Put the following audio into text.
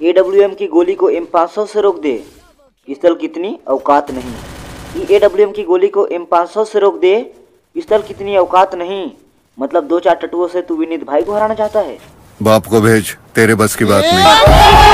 AWM की गोली को एम पाँच सौ से रोक दे। पिस्तल कितनी? औकात नहीं। एडब्ल्यूएम की गोली को एम पाँच सौ से रोक दे पिस्तल कितनी? औकात नहीं। मतलब दो चार टटुओं से तू विनीत भाई को हराना चाहता है। बाप को भेज तेरे बस की बात नहीं।